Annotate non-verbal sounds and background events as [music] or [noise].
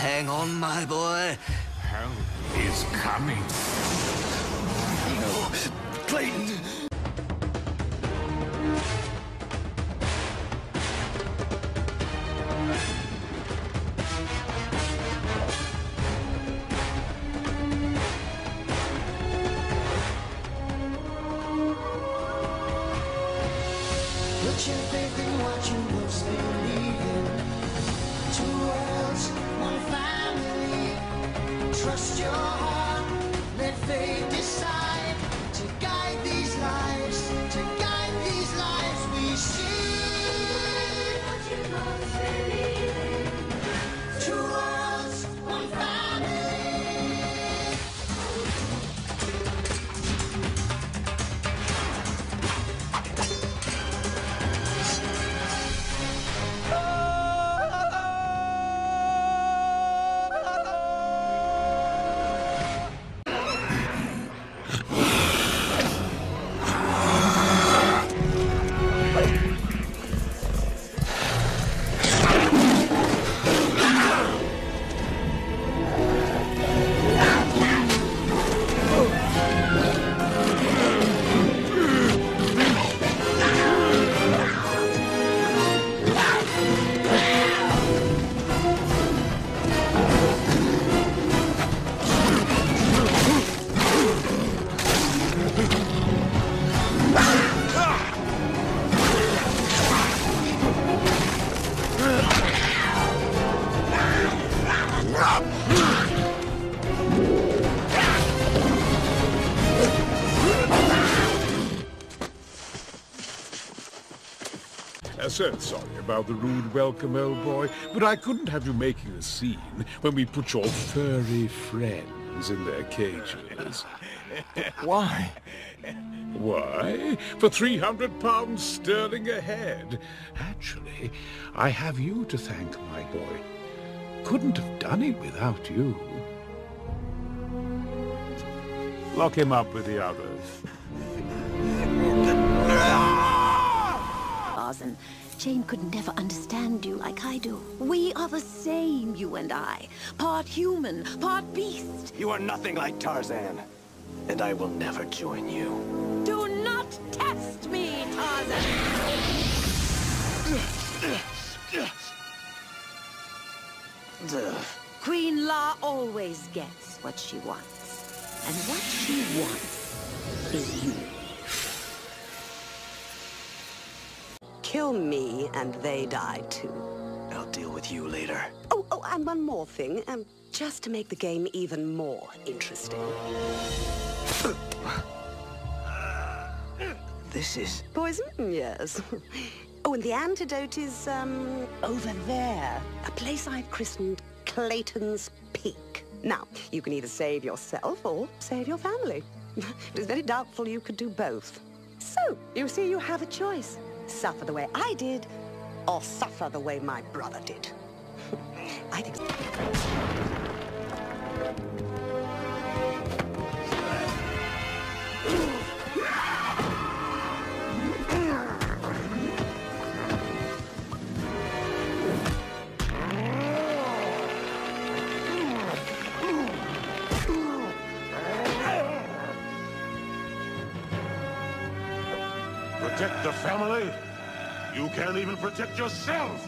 Hang on, my boy. Help is coming. No, Clayton. Put your faith in what you most believe in. Two worlds, one family. Trust your heart, So sorry about the rude welcome, old boy, but I couldn't have you making a scene when we put your furry friends in their cages. [laughs] Why? Why? For 300 pounds sterling a head. Actually, I have you to thank, my boy. Couldn't have done it without you. Lock him up with the others. Jane could never understand you like I do. We are the same, you and I. Part human, part beast. You are nothing like Tarzan, and I will never join you. Do not test me, Tarzan! Queen La always gets what she wants. And what she wants is you. Kill me and they die too. I'll deal with you later. Oh, oh, and one more thing, um, just to make the game even more interesting. [sighs] This is... Poison? Yes. [laughs] Oh, and the antidote is, um, over there. A place I've christened Clayton's Peak. Now, you can either save yourself or save your family. [laughs] it is very doubtful you could do both. So, you see, you have a choice. Suffer the way I did, or suffer the way my brother did. [laughs] I think... Protect the family? You can't even protect yourself!